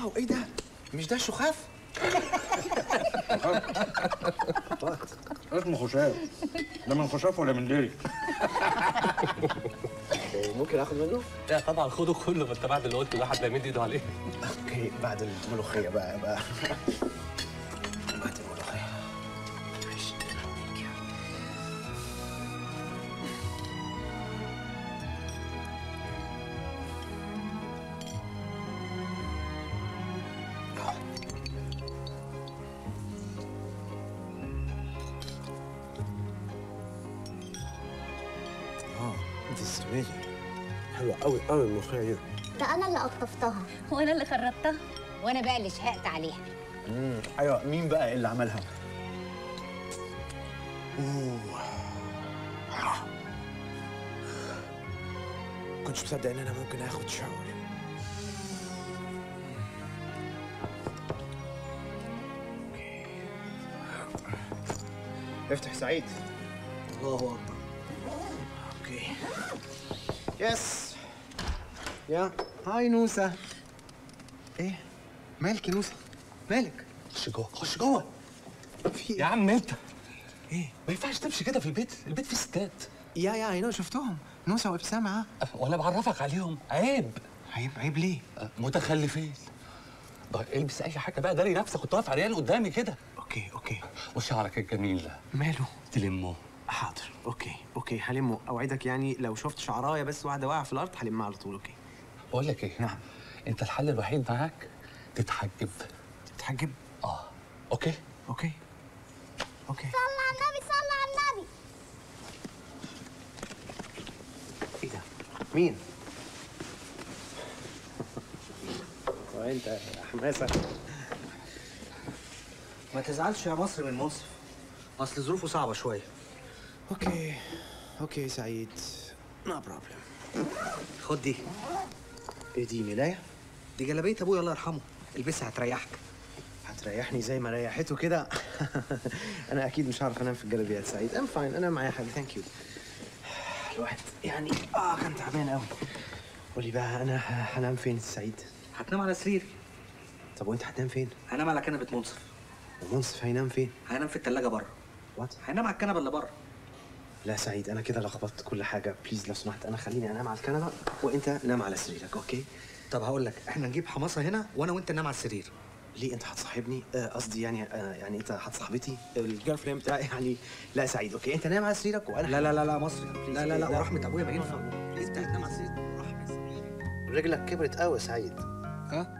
Wow إيه ده؟ مش ده الشخاف اسمه خشاف. ده من خشاف ولا من ليري. ممكن آخد منه؟ لا طبعا خده كله ما انت بعد اللي قلته ده حد هيمد ايده عليه. Okay بعد الملوخيه بقى بقى. دي السمية حلوة قوي قوي الملوخية دي ده أنا اللي قطفتها وأنا اللي خربتها وأنا بقى اللي شهقت عليها. امم أيوه مين بقى اللي عملها؟ أوه. كنتش مصدق إن أنا ممكن آخد شاور. افتح سعيد. الله أكبر. Okay. Yes. Yeah. Hi نوسة. إيه؟ مالك يا نوسة؟ مالك؟ خش جوه. خش جوه. في يا عم انت. إيه؟ ما ينفعش تمشي كده في البيت. البيت فيه ستات. Yeah yeah I know شفتهم. نوسة وابتسامة وأنا بعرفك عليهم. عيب. عيب عيب ليه؟ متخلفين. بقى البس أي حاجة بقى. داري نفسك كنت واقف عريان قدامي كده. Okay okay. وشعرك الجميل ده ماله؟ تلمه. حاضر. Okay okay هلمه اوعدك يعني لو شفت شعراية بس واحدة واقعة في الأرض هلمها على طول okay. بقول لك إيه؟ نعم. أنت الحل الوحيد معاك تتحجب. تتحجب؟ آه. Okay? Okay. Okay. صلى على النبي صلى على النبي. إيه ده؟ مين؟ وانت يا حماسة؟ ما تزعلش يا مصر من منصف أصل ظروفه صعبة شوية. Okay. Okay سعيد. No problem خد دي إيه دي ملايه؟ دي جلابية أبويا الله يرحمه. البسها هتريحك. هتريحني زي ما ريحته كده. أنا أكيد مش هعرف أنام في الجلابيات سعيد. I'm fine أنا معايا حاجة. Thank you الواحد يعني آه كان تعبان قوي قولي بقى أنا هنام فين سعيد؟ هتنام على سرير طب وأنت هتنام فين؟ هنام على كنبة منصف. ومنصف هينام فين؟ هنام في التلاجة بره. What? هينام على الكنبة اللي بره. لا سعيد أنا كده لخبطت كل حاجة. Please لو سمحت أنا خليني أنام على الكنبة وأنت نام على سريرك okay? طب هقول لك إحنا نجيب حماصة هنا وأنا وأنت ننام على السرير. ليه أنت هتصاحبني؟ آه، قصدي يعني آه يعني أنت هتصاحبتي؟ ال girlfriend بتاعي يعني لا سعيد okay? أنت نام على سريرك وأنا لا لا لا لا مصري لا لا لا. ورحمة أبويا ما ينفع. انت هتنام على ورحمه رجلك كبرت قوي يا سعيد. ها؟